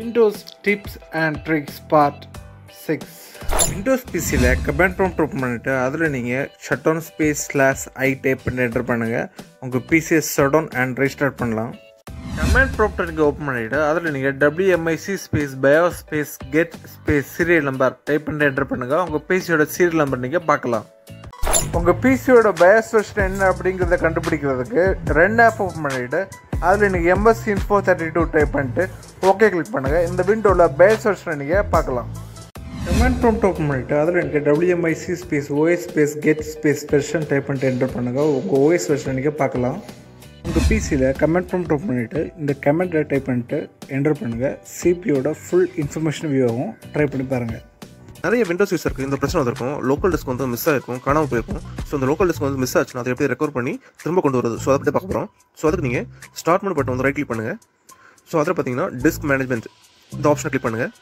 Windows tips and tricks part six Windows பிசியில் command prompt open பண்ணிவிட்டு அதில் நீங்கள் shut down space slash I type பண்ணி enter பண்ணுங்கள் உங்கள் பிசியை ஷட் டவுன் அண்ட் ரீஸ்டார்ட் பண்ணலாம். கமெண்ட் ப்ராம்ப்ட் நீங்கள் ஓப்பன் பண்ணிவிட்டு அதில் நீங்கள் WMIC space BIOS space get space serial number type பண்ணி என்டர் பண்ணுங்கள் உங்கள் பிசியோட சீரியல் நம்பர் நீங்கள் பார்க்கலாம். உங்கள் பிசியோட பயஸ் என்ன அப்படிங்கிறத கண்டுபிடிக்கிறதுக்கு ரெண்டு ஆப் ஓப்பன் பண்ணிவிட்டு அதில் நீங்கள் MS info thirty two type பண்ணிட்டு ஓகே கிளிக் பண்ணுங்கள் இந்த விண்டோவில் பேஸ் வெர்ஷன் நீங்கள் பார்க்கலாம். கமெண்ட் ப்ரோம் ஓப்பன் பண்ணிவிட்டு அதில் எனக்கு WMIC space OS space get space version type பண்ணிட்டு என்டர் பண்ணுங்கள் உங்கள் ஓஎஸ் வெர்ஷன் நீங்கள் பார்க்கலாம். உங்கள் பிசியில் கமெண்ட் ப்ரோம் ஓப்பன் பண்ணிவிட்டு இந்த கமெண்ட்டை டைப் பண்ணிட்டு என்டர் பண்ணுங்கள் சிபியோட ஃபுல் இன்ஃபர்மேஷன் வியூ ஆகும் ட்ரை பண்ணி பாருங்கள் நிறைய விண்டோஸ் யூஸருக்கு இந்த பிரச்சனை வந்திருக்கும். லோக்கல் டிஸ்க் வந்து மிஸ் ஆகிருக்கும் காணாமல் போயிருக்கும். ஸோ இந்த லோக்கல் டிஸ்க் வந்து மிஸ் ஆச்சுன்னா அதை எப்படி ரெக்கவர் பண்ணி திரும்ப கொண்டு வருது ஸோ அதை பற்றி பார்க்க போகிறோம் ஸோ அதுக்கு நீங்கள் ஸ்டார்ட் பண்ண பட்டன் வந்து ரைட் கிளிக் பண்ணுங்கள் ஸோ அதில் பார்த்தீங்கன்னா டிஸ்க் மேனேஜ்மெண்ட் இந்த ஆப்ஷனை கிளிக் பண்ணுங்கள்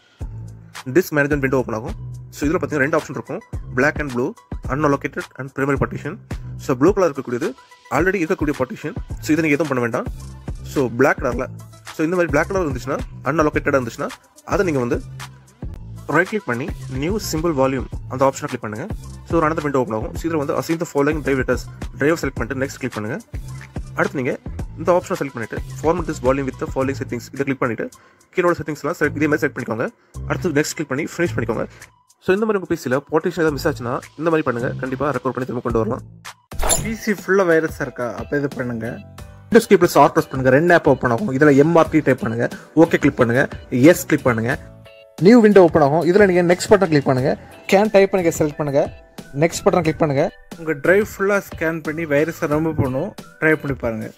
டிஸ்க் மேனேஜ்மெண்ட் விண்டோ ஓப்பன் ஆகும். ஸோ இதில் பார்த்தீங்கன்னா ரெண்டு ஆப்ஷன் இருக்கும். Black and blue unallocated and primary partition so blue colour இருக்கக்கூடியது ஆல்ரெடி இருக்கக்கூடிய பார்ட்டிஷன் ஸோ இதை நீங்கள் எதுவும் பண்ண வேண்டாம். ஸோ பிளாக் கலரில் ஸோ இந்த மாதிரி பிளாக் கலர் இருந்துச்சுன்னா அன்அலோகேட்டடாக இருந்துச்சுன்னா அதை நீங்கள் வந்து ரைட் கிளிக் பண்ணி நியூ சிம்பிள் வால்யூம் அந்த ஆப்ஷனை கிளிக் பண்ணுங்க. ஸோ ஒரு அனதர் விண்டோ ஓப்பன் ஆகும். ஸோ இதில் வந்து assign the following drive letters driver select பண்ணிட்டு நெக்ஸ்ட் கிளிக் பண்ணுங்க. அடுத்து நீங்கள் இந்த ஆப்ஷனை செலக்ட் பண்ணிட்டு format this volume with following settings இதை கிளிக் பண்ணிட்டு கீழோட செட்டிங்ஸ்லாம் செலக்ட் இதே மாதிரி செலக்ட் பண்ணிக்கோங்க. அடுத்து நெக்ஸ்ட் கிளிக் பண்ணி ஃபினிஷ் பண்ணிக்கோங்க. ஸோ இந்த மாதிரி உங்கள் பிசியில் பார்ட்டிஷன் ஏதாவது மிஸ் ஆச்சுன்னா இந்த மாதிரி பண்ணுங்க. கண்டிப்பாக ரெக்கார்ட் பண்ணி திரும்ப கொண்டு வரலாம். பிசி ஃபுல்லாக வைரஸ் இருக்கா? அப்போ இது பண்ணுங்கள் Windows key plus R press பண்ணுங்க. ரெண்டு ஆப் ஓப்பன் ஆகும். இதில் எம்ஆர்டி டைப் பண்ணுங்க. ஓகே கிளிக் பண்ணுங்க. எஸ் கிளிக் பண்ணுங்க. நியூ விண்டோ ஓப்பன் ஆகும். இதில் நீங்கள் நெக்ஸ்ட் பட்டன் கிளிக் பண்ணுங்கள் கேன் டைப் பண்ணி செலக்ட் பண்ணுங்கள் நெக்ஸ்ட் பட்டன் கிளிக் பண்ணுங்கள் உங்கள் ட்ரைவ் ஃபுல்லாக ஸ்கேன் பண்ணி வைரஸை ரொம்ப பண்ணும் ட்ரை பண்ணி பாருங்கள்